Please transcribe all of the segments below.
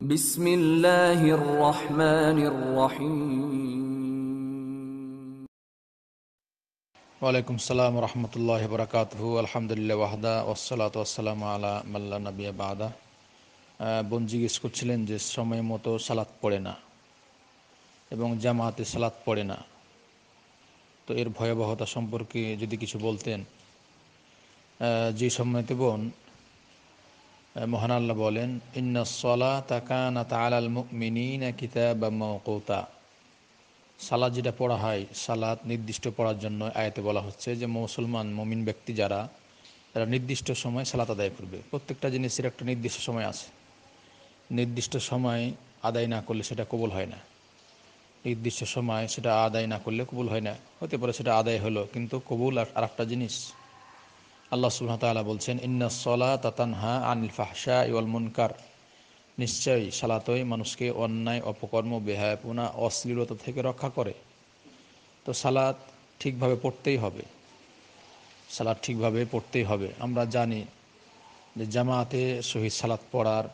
বিসমিল্লাহির ওয়ালাইকুম সালাম আলহামদুলিল্লাহ আলা নবিয়া বোন জিজ্ঞেস করছিলেন যে সময় মতো সালাত পড়ে না এবং জামাতে সালাত পড়ে না। তো এর ভয়াবহতা সম্পর্কে যদি কিছু বলতেন। যে সময়তে বোন মহান আল্লাহ বলেন, ইন্না সলা কিতাব সালাদ যেটা পড়া হয় সালাদ নির্দিষ্ট পড়ার জন্য আয়তে বলা হচ্ছে যে, মুসলমান, মমিন ব্যক্তি যারা, তারা নির্দিষ্ট সময় সালাত আদায় করবে। প্রত্যেকটা জিনিসের একটা নির্দিষ্ট সময় আছে। নির্দিষ্ট সময় আদায় না করলে সেটা কবুল হয় না। নির্দিষ্ট সময় সেটা আদায় না করলে কবুল হয় না। হতে পারে সেটা আদায় হলো, কিন্তু কবুল আর আরেকটা জিনিস আল্লাহ তাআলা বলছেন, ইন্না সলা তাতানহা আনিল ফাহশা ইওয়াল মুনকার। নিশ্চয়ই সালাতই মানুষকে অন্যায়, অপকর্ম, বেহায়াপনা, অশ্লীলতা থেকে রক্ষা করে। তো সালাত ঠিকভাবে পড়তেই হবে। সালাদ ঠিকভাবে পড়তেই হবে। আমরা জানি যে জামাতে শহীদ সালাত পড়ার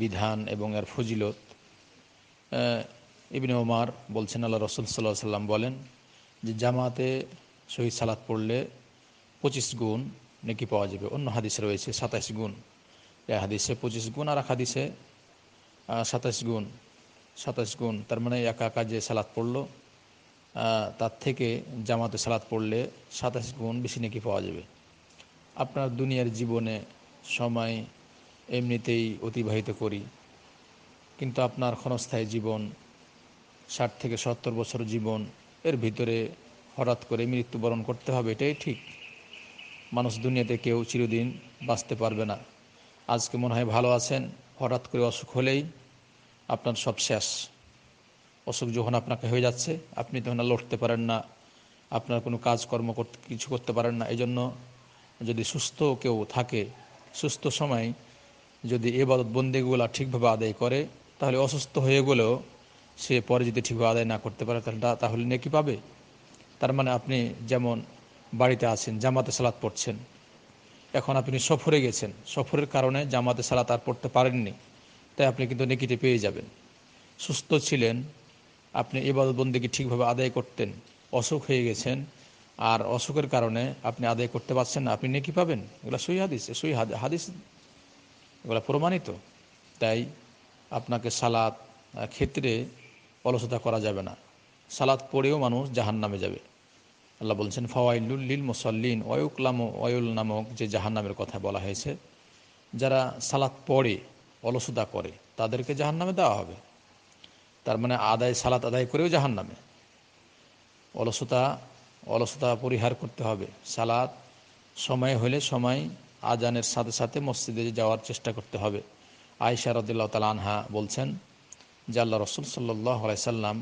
বিধান এবং এর ফজিলত ইবনে ওমার বলছেন, আল্লাহ রসুল সাল্লাহ সাল্লাম বলেন যে জামাতে শহীদ সালাত পড়লে পঁচিশ গুণ নেকি পাওয়া যাবে? অন্য হাদিসে রয়েছে সাতাইশ গুণ। এক হাদিসে পঁচিশ গুণ আর এক হাদিসে সাতাইশ গুণ। সাতাইশ গুণ, তার মানে একা একা যে সালাদ পড়ল তার থেকে জামাতে সালাদ পড়লে সাতাইশ গুণ বেশি নাকি পাওয়া যাবে? আপনার দুনিয়ার জীবনে সময় এমনিতেই অতিবাহিত করি, কিন্তু আপনার ক্ষণস্থায়ী জীবন, ষাট থেকে সত্তর বছর জীবন, এর ভিতরে হঠাৎ করে মৃত্যুবরণ করতে হবে, এটাই ঠিক? মানুষ দুনিয়াতে কেউ চিরদিন বাঁচতে পারবে না। আজকে মনে হয় ভালো আছেন, হঠাৎ করে অসুখ হলেই আপনার সব শেষ। অসুখ যখন আপনাকে হয়ে যাচ্ছে, আপনি তখন লড়তে পারেন না, আপনার কোনো কাজকর্ম করতে, কিছু করতে পারেন না। এই জন্য যদি সুস্থ কেউ থাকে, সুস্থ সময় যদি এবাদত বন্দিগুলা ঠিকভাবে আদায় করে, তাহলে অসুস্থ হয়ে গেলেও সে পরে যদি ঠিকভাবে আদায় না করতে পারে, তাহলে তাহলে নেকি পাবে? তার মানে আপনি যেমন বাড়িতে আছেন, জামাতে সালাত পড়ছেন। এখন আপনি সফরে গেছেন। সফরের কারণে জামাতে সালাত আর পড়তে পারেননি। তাই আপনি কিন্তু নেকিতে পেয়ে যাবেন। সুস্থ ছিলেন, আপনি ইবাদত বন্দিকে ঠিকভাবে আদায় করতেন, অসুখ হয়ে গেছেন, আর অসুখের কারণে আপনি আদায় করতে পারছেন না। আপনি নেকি পাবেন? এগুলো সই হাদিস সই হাদিস। এগুলো প্রমাণিত। তাই আপনাকে সালাদ ক্ষেত্রে অলসতা করা যাবে না। সালাদ পড়েও মানুষ জাহান নামে যাবে। আল্লাহ বলছেন, ফাওয়াইলুল লিল মুসল্লিন ওয়ুকলাম ওয়ুল নামক যে জাহান্নামের কথা বলা হয়েছে, যারা সালাত পড়ে, অলসুদা করে, তাদেরকে জাহান্নামে দেওয়া হবে। তার মানে আদায়, সালাত আদায় করেও জাহান্নামে। অলসতা অলসতা পরিহার করতে হবে। সালাত সময় হলে সময়, আজানের সাথে সাথে মসজিদে যাওয়ার চেষ্টা করতে হবে। আয়সা রদুল্লাহ তাল আনহা বলছেন, যে আল্লাহ রসুল সাল্লাহ সাল্লাম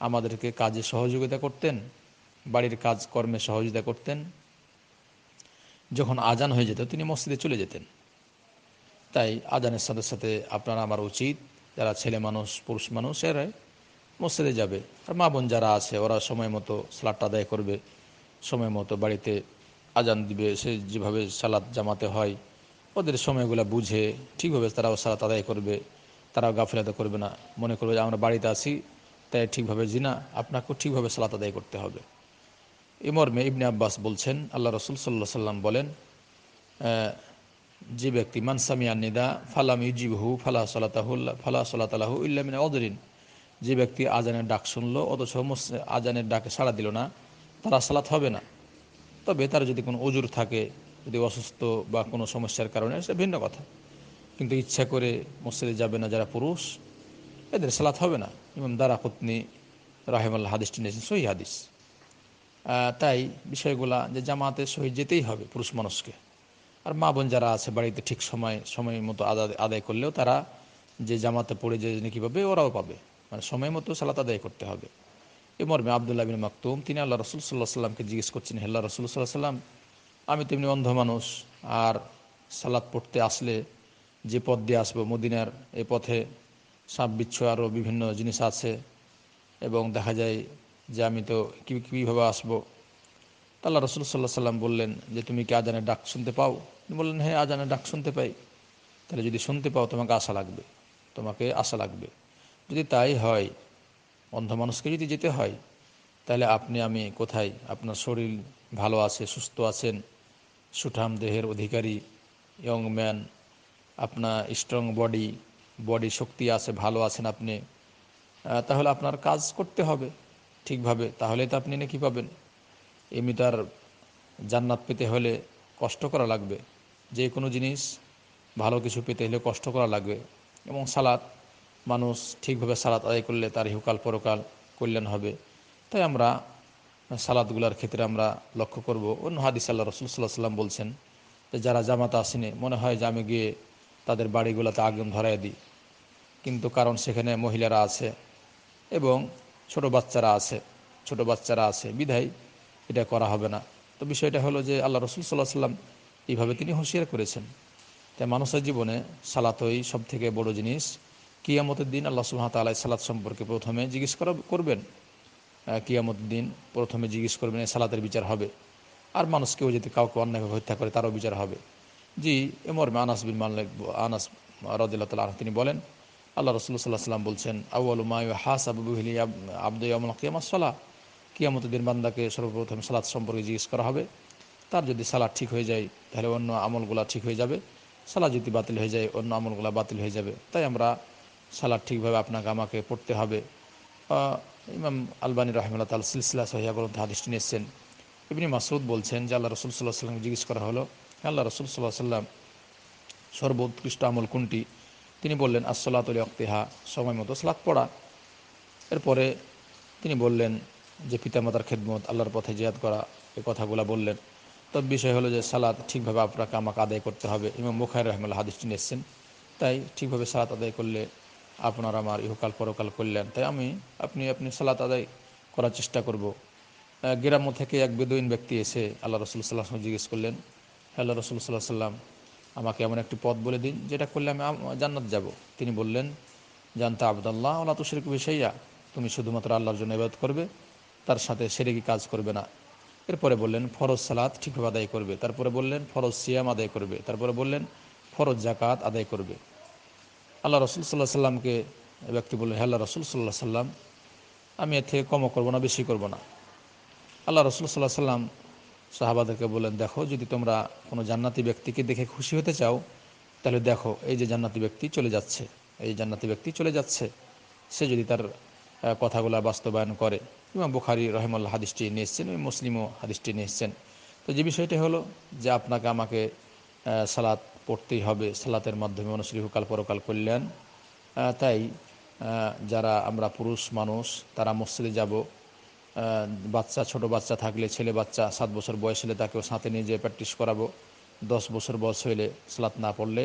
আমাদেরকে কাজে সহযোগিতা করতেন বাড়ির কাজ কর্মে সহযোগিতা করতেন। যখন আজান হয়ে যেত, তিনি মসজিদে চলে যেতেন। তাই আজানের সাথে সাথে আপনার আমার উচিত, যারা ছেলে মানুষ, পুরুষ মানুষ এরা মসজিদে যাবে। আর মা বোন যারা আছে, ওরা সময় মতো সালাদটা আদায় করবে, সময় মতো বাড়িতে আজান দিবে। সে যেভাবে সালাদ জামাতে হয়, ওদের সময়গুলো বুঝে ঠিকভাবে তারাও সালাত আদায় করবে। তারাও গাফিলাতে করবে না। মনে করবে যে আমরা বাড়িতে আছি, তাই ঠিকভাবে জিনা, আপনাকেও ঠিকভাবে সালাত আদায় করতে হবে। এ মর্মে ইবনে আব্বাস বলছেন, আল্লাহ রসুল সাল্লাহ সাল্লাম বলেন যে ব্যক্তি মানসামিয়া নিদা ফালাম ইউজিব ইউজিবহু ফালা সালাতাহুল্লা ফালা সালাতালাহু ইল্লামিন অদরিন যে ব্যক্তি আজানের ডাক শুনলো, অথচ আজানের ডাকে সাড়া দিল না, তারা সালাত হবে না। তবে তার যদি কোনো অজুর থাকে, যদি অসুস্থ বা কোনো সমস্যার কারণে সেটা ভিন্ন কথা। কিন্তু ইচ্ছা করে মসজিদে যাবে না যারা পুরুষ, এদের সালাত হবে না। ইমাম দারা পত্নী রাহেমাল্লাহ হাদিসটি নিয়েছেন, সহি হাদিস। তাই বিষয়গুলা যে জামাতে সহি যেতেই হবে পুরুষ মানুষকে আর মা বোন যারা আছে, বাড়িতে ঠিক সময় সময় মতো আদায় আদায় করলেও তারা যে জামাতে পড়ে যে নাকি পাবে, ওরাও পাবে। মানে সময় মতো সালাত আদায় করতে হবে। এ মর্মে আবদুল্লাহ বিন মাকতুম, তিনি আল্লাহ রসুল সাল্লাহ সাল্লামকে জিজ্ঞেস করছেন হেল্লা রসুল সাল্লাহ সাল্লাম আমি তেমনি অন্ধ মানুষ, আর সালাদ পড়তে আসলে যে পথ দিয়ে আসব, মদিনার এ পথে সাপ, বিচ্ছু আরও বিভিন্ন জিনিস আছে এবং দেখা যায় যে আমি তো কীভাবে আসব? তা আল্লাহ রসুল সাল্লাহ সাল্লাম বললেন যে, তুমি কি আজানের ডাক শুনতে পাও? বললেন হ্যাঁ আজানের ডাক শুনতে পাই। তাহলে যদি শুনতে পাও, তোমাকে আশা লাগবে। তোমাকে আশা লাগবে। যদি তাই হয়, অন্ধ মানুষকে যদি যেতে হয়, তাহলে আপনি, আমি কোথায়? আপনার শরীর ভালো আছে, সুস্থ আছেন? সুঠাম দেহের অধিকারী ইয়ং ম্যান আপনার স্ট্রং বডি বডি শক্তি আছে, ভালো আছেন আপনি? তাহলে আপনার কাজ করতে হবে। ঠিকভাবে, তাহলে তো আপনি নাকি পাবেন। এমনি তার জান্নাত পেতে হলে কষ্ট করা লাগবে। যে কোনো জিনিস ভালো কিছু পেতে হলে কষ্ট করা লাগবে। এবং সালাত, মানুষ ঠিকভাবে সালাত আদায় করলে তার ইহুকাল পরকাল কল্যাণ হবে। তাই আমরা সালাদগুলার ক্ষেত্রে আমরা লক্ষ্য করব। অন্য হাদিস আল্লাহ রসুল সাল্লাহ সাল্লাম বলছেন যে, যারা জামাতা আসেনি, মনে হয় যে আমি গিয়ে তাদের বাড়িগুলোতে আগুন ধরাই দিই। কিন্তু কারণ সেখানে মহিলারা আছে এবং ছোট বাচ্চারা আছে, ছোট বাচ্চারা আছে বিধায় এটা করা হবে না। তো বিষয়টা হলো যে আল্লাহ রসুল সাল্লাহ সাল্লাম এইভাবে তিনি হুঁশিয়ার করেছেন। তাই মানুষের জীবনে সালাতই সব থেকে বড় জিনিস। কিয়ামতের দিন আল্লাহ সুহাম তাল্লাহ সালাত সম্পর্কে প্রথমে জিজ্ঞেস করা করবেন। কিয়ামতের দিন প্রথমে জিজ্ঞেস করবেন সালাতের বিচার হবে। আর মানুষকেও যদি কাউকে অন্যায়ভাবে হত্যা করে তারও বিচার হবে। জি এমর্মে আনাস বিন মালিক, আনাস রদিল্লা তাল তিনি বলেন আল্লাহ সাল্লাহ সাল্লাম বলছেন আউআলুমাই হাস আবুহিলি আব্দুল কিয়ামাস সালাহ কিয়ামতের দিন বান্দাকে সর্বপ্রথম সালাদ সম্পর্কে জিজ্ঞেস করা হবে। তার যদি সালাদ ঠিক হয়ে যায়, তাহলে অন্য আমলগুলা ঠিক হয়ে যাবে। সালাদ যদি বাতিল হয়ে যায়, অন্য আমলগুলা বাতিল হয়ে যাবে। তাই আমরা সালাদ ঠিকভাবে আপনাকে, আমাকে পড়তে হবে। ইমাম আলবানী রহমুল্লাহ তাল সিলসিলা সহিয়া গ্রন্থ হাদিসটি নিয়েছেন ইবনি মাসুদ বলছেন যে আল্লাহ রসুল সাল্লাহ সাল্লাম জিজ্ঞেস করা হলো আল্লাহ রসুল সাল্লাহ সাল্লাম সর্বোৎকৃষ্ট আমল কোনটি? তিনি বললেন, আসসালাতুল অক্তিহা সময় মতো সালাত পড়া। এরপরে তিনি বললেন যে, পিতামাতার খেদমত, আল্লাহর পথে জিয়াদ করা, এ কথাগুলো বললেন। তবে বিষয় হলো যে সালাদ ঠিকভাবে আপনাকে আমাকে আদায় করতে হবে। ইমাম মুখায় রহমুল্লাহ হাদিসটি নিয়েছেন তাই ঠিকভাবে সালাত আদায় করলে আপনার আমার ইহকাল পরকাল করলেন তাই আমি, আপনি আপনি সালাত আদায় করার চেষ্টা করব। গ্রাম্য থেকে এক বেদুইন ব্যক্তি এসে আল্লাহ রসুল সাল্লাহ জিজ্ঞেস করলেন, "হে আল্লাহ রসুল সাল্লাহ সাল্লাম আমাকে এমন একটি পথ বলে দিন, যেটা করলে আমি জান্নাত যাব। তিনি বললেন, জানতা আবদাল্লাহ আল্লাহ তুশরিক বিষয়া তুমি শুধুমাত্র আল্লাহর জন্য ইবাদত করবে, তার সাথে সেরেকি কাজ করবে না। এরপরে বললেন, ফরজ সালাত ঠিকভাবে আদায় করবে। তারপরে বললেন, ফরজ সিয়াম আদায় করবে। তারপরে বললেন, ফরজ জাকাত আদায় করবে। আল্লাহ রসুল সাল্লাহ সাল্লামকে ব্যক্তি বললেন হ্যাঁ আল্লাহ রসুল সাল্লাহ সাল্লাম, আমি এর থেকে কমও করব না, বেশি করব না। আল্লাহ রসুল সাল্লাহ সাল্লাম সাহাবাদেরকে বললেন দেখো, যদি তোমরা কোনো জান্নাতি ব্যক্তিকে দেখে খুশি হতে চাও, তাহলে দেখো, এই যে জান্নাতি ব্যক্তি চলে যাচ্ছে। এই জান্নাতি ব্যক্তি চলে যাচ্ছে। সে যদি তার কথাগুলো বাস্তবায়ন করে। এবং বুখারি রহমাল্লাহ হাদিসটি নিয়ে এসছেন এবং মুসলিমও হাদিসটি নিয়ে এসছেন। তো যে বিষয়টি হলো যে আপনাকে আমাকে সালাত পড়তেই হবে, সালাতের মাধ্যমে মানুষের ইহুকাল পরকাল কল্যাণ। তাই যারা আমরা পুরুষ মানুষ, তারা মসজিদে যাব বাচ্চা, ছোট বাচ্চা থাকলে ছেলে বাচ্চা, সাত বছর বয়স হলে তাকেও সাথে নিয়ে যেয়ে প্র্যাকটিস করাবো। দশ বছর বয়স হলে সালাত না পড়লে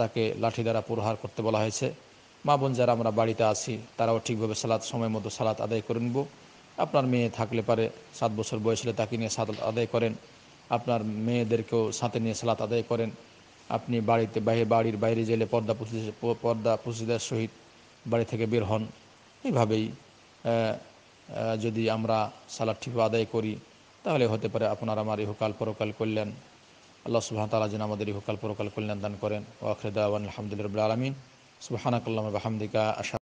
তাকে লাঠি দ্বারা প্রহার করতে বলা হয়েছে। মা বোন যারা আমরা বাড়িতে আছি, তারাও ঠিকভাবে সালাত, সময় মতো সালাত আদায় করে নেব। আপনার মেয়ে থাকলে পারে সাত বছর বয়স হলে তাকে নিয়ে সালাত আদায় করেন। আপনার মেয়েদেরকেও সাথে নিয়ে সালাত আদায় করেন। আপনি বাড়িতে বাইরে বাড়ির বাইরে গেলে পর্দা পর্দা পুষিদের সহিত বাড়ি থেকে বের হন। এইভাবেই যদি আমরা সালাদ ঠিক আদায় করি, তাহলে হতে পারে আপনার আমার ইহকাল পরকাল করলেন। আল্লাহ সুবাহ তালা যেন আমাদের ইহকাল পরকাল কল্যাণ দান করেন। ওয়াখরেদা আলহামদুলিল্লাহ আলমিন। সুবাহানাকাল্লাম বাহামদিকা আশা